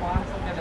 पाँच सौ के